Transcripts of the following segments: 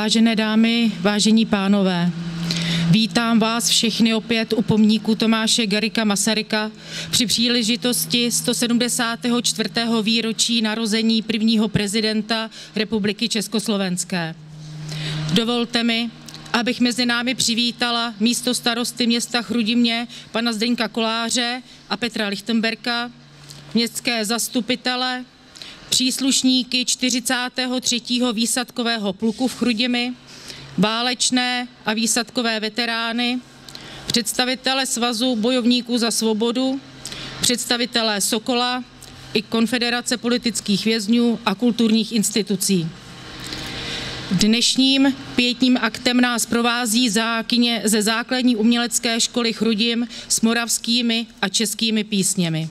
Vážené dámy, vážení pánové, vítám vás všechny opět u pomníku Tomáše Garika Masaryka při příležitosti 174. výročí narození prvního prezidenta Republiky Československé. Dovolte mi, abych mezi námi přivítala místo starosty města Chrudimě pana Zdeňka Koláře a Petra Lichtenberka, městské zastupitele, příslušníky 43. výsadkového pluku v Chrudimi, válečné a výsadkové veterány, představitele Svazu bojovníků za svobodu, představitelé Sokola i Konfederace politických vězňů a kulturních institucí. Dnešním pětním aktem nás provází zákyně ze základní umělecké školy Chrudim s moravskými a českými písněmi.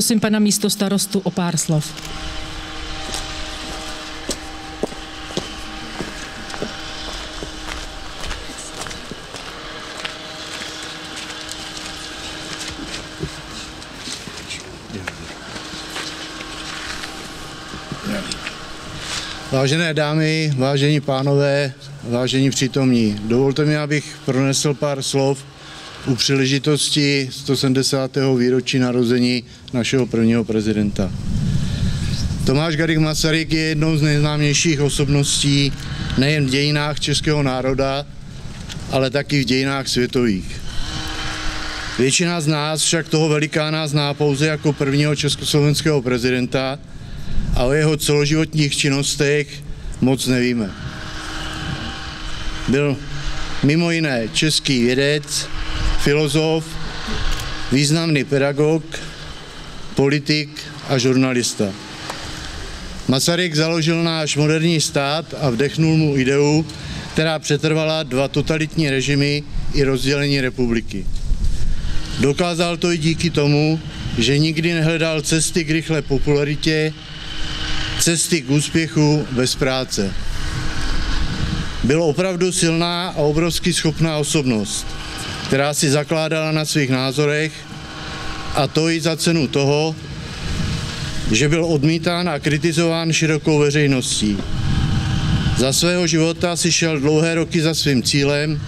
Prosím pana místo starostu o pár slov. Vážené dámy, vážení pánové, vážení přítomní, dovolte mi, abych pronesl pár slov u příležitosti 170. výročí narození našeho prvního prezidenta. Tomáš Garik Masaryk je jednou z nejznámějších osobností nejen v dějinách českého národa, ale taky v dějinách světových. Většina z nás však toho velikána zná pouze jako prvního československého prezidenta a o jeho celoživotních činnostech moc nevíme. Byl mimo jiné český vědec, filozof, významný pedagog, politik a žurnalista. Masaryk založil náš moderní stát a vdechnul mu ideu, která přetrvala dva totalitní režimy i rozdělení republiky. Dokázal to i díky tomu, že nikdy nehledal cesty k rychlé popularitě, cesty k úspěchu bez práce. Byl opravdu silná a obrovsky schopná osobnost, která si zakládala na svých názorech a to i za cenu toho, že byl odmítán a kritizován širokou veřejností. Za svého života si šel dlouhé roky za svým cílem,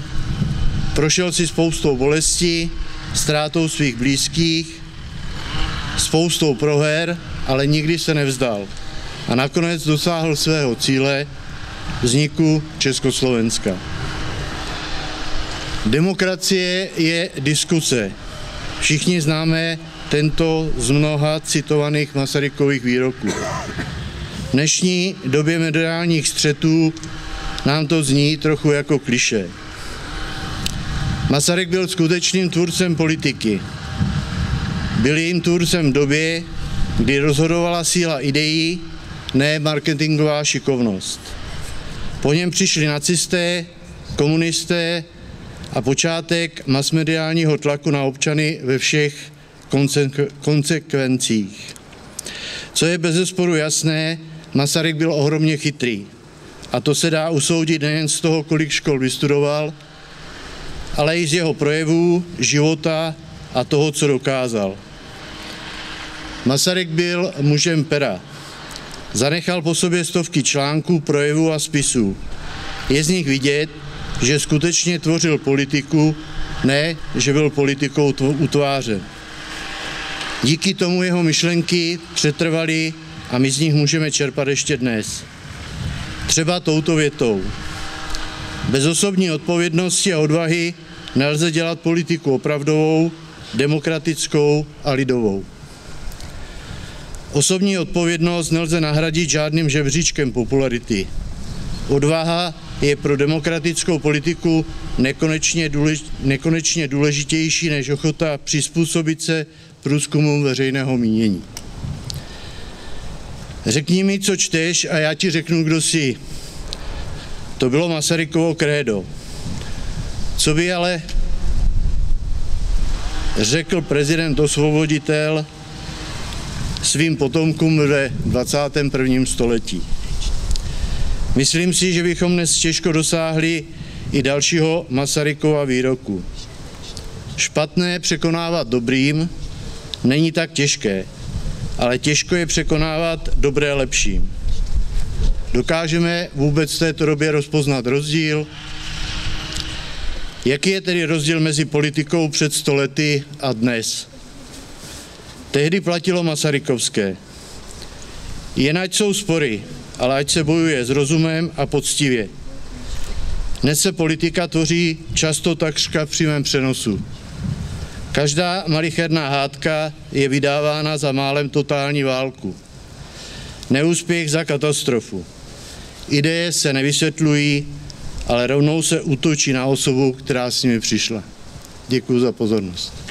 prošel si spoustou bolestí, ztrátou svých blízkých, spoustou proher, ale nikdy se nevzdal. A nakonec dosáhl svého cíle vzniku Československa. Demokracie je diskuse. Všichni známe tento z mnoha citovaných Masarykových výroků. V dnešní době mediálních střetů nám to zní trochu jako kliše. Masaryk byl skutečným tvůrcem politiky. Byl jím tvůrcem v době, kdy rozhodovala síla ideí, ne marketingová šikovnost. Po něm přišli nacisté, komunisté a počátek masmediálního tlaku na občany ve všech konsekvencích. Co je bez zesporu jasné, Masaryk byl ohromně chytrý. A to se dá usoudit nejen z toho, kolik škol vystudoval, ale i z jeho projevů, života a toho, co dokázal. Masaryk byl mužem pera. Zanechal po sobě stovky článků, projevů a spisů. Je z nich vidět, že skutečně tvořil politiku, ne, že byl politikou utvářen. Díky tomu jeho myšlenky přetrvaly a my z nich můžeme čerpat ještě dnes. Třeba touto větou. Bez osobní odpovědnosti a odvahy nelze dělat politiku opravdovou, demokratickou a lidovou. Osobní odpovědnost nelze nahradit žádným žebříčkem popularity. Odvaha je pro demokratickou politiku nekonečně, důlež, nekonečně důležitější než ochota přizpůsobit se průzkumům veřejného mínění. Řekni mi, co čteš a já ti řeknu, kdo jsi. To bylo Masarykovo krédo. Co by ale řekl prezident osvoboditel svým potomkům ve 21. století. Myslím si, že bychom dnes těžko dosáhli i dalšího Masarykova výroku. Špatné překonávat dobrým není tak těžké, ale těžko je překonávat dobré lepším. Dokážeme vůbec v této době rozpoznat rozdíl? Jaký je tedy rozdíl mezi politikou před stolety a dnes? Tehdy platilo Masarykovské. Jen ať jsou spory, ale ať se bojuje s rozumem a poctivě. Dnes se politika tvoří často takřka v přímém přenosu. Každá malicherná hádka je vydávána za málem totální válku. Neúspěch za katastrofu. Ideje se nevysvětlují, ale rovnou se útočí na osobu, která s nimi přišla. Děkuji za pozornost.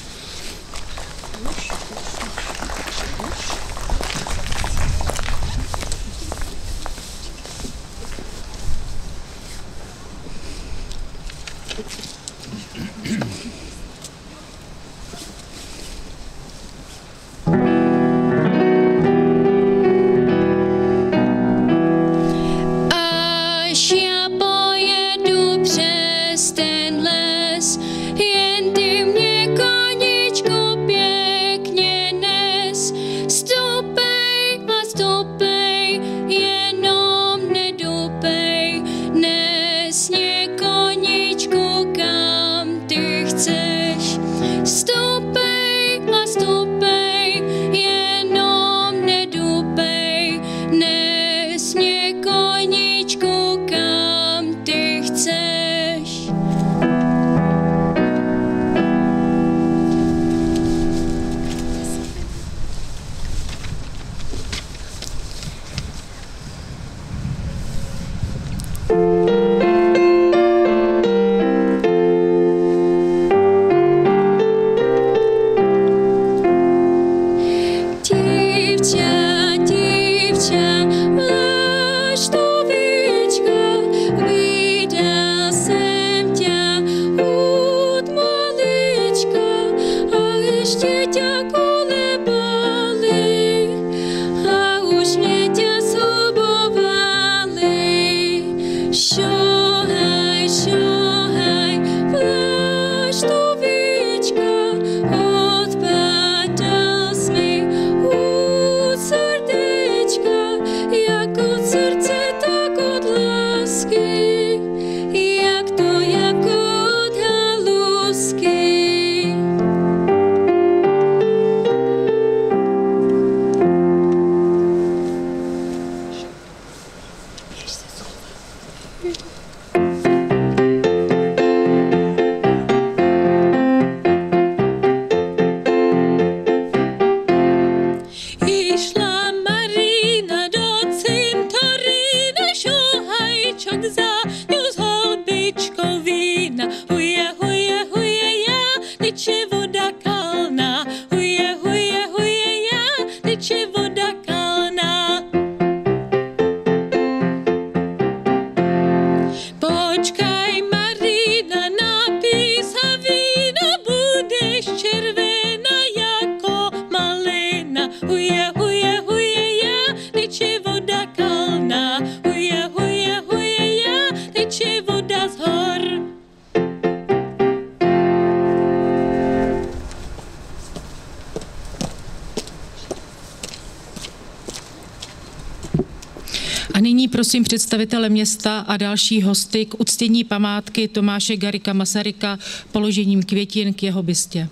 Prosím představitele města a další hosty k uctění památky Tomáše Garika Masaryka položením květin k jeho bystě.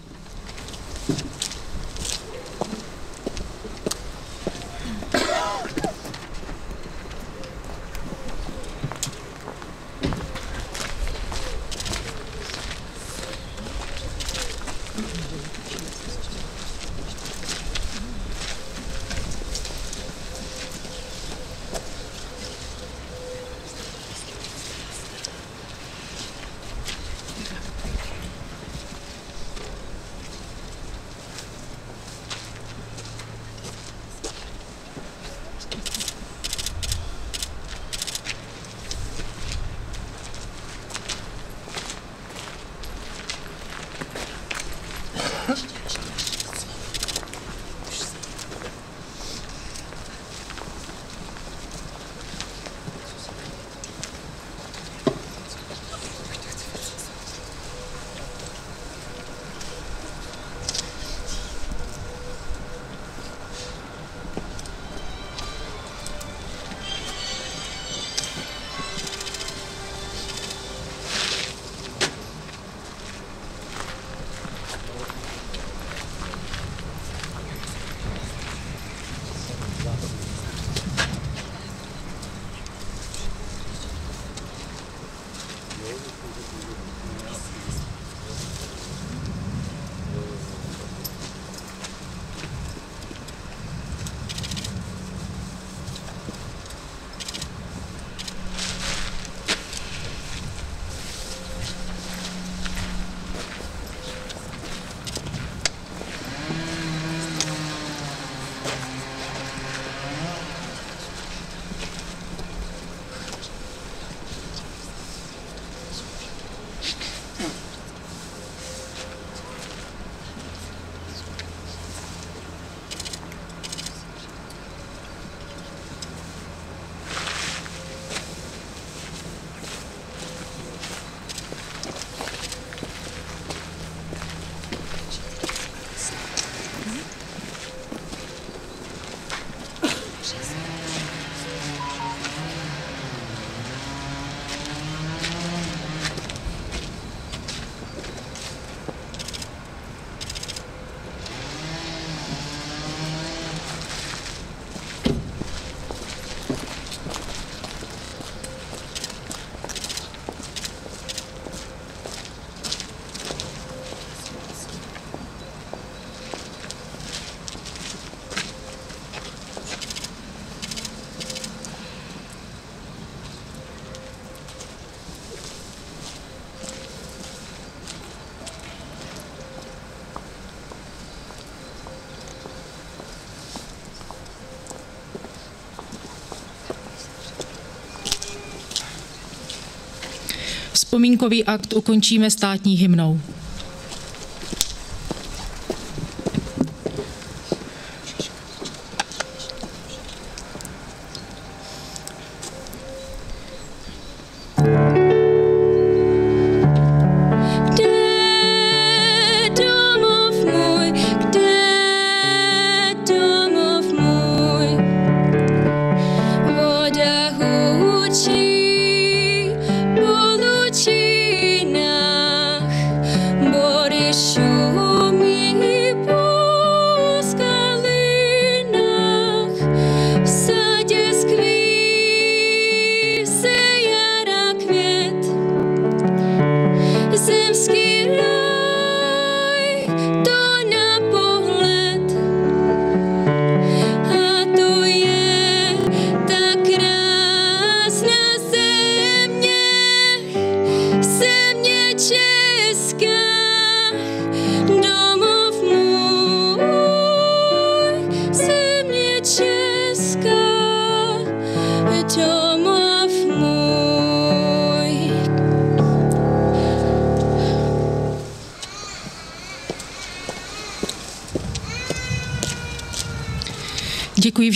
Vzpomínkový akt ukončíme státní hymnou.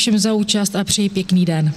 Všem za účast a přeji pěkný den.